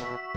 you.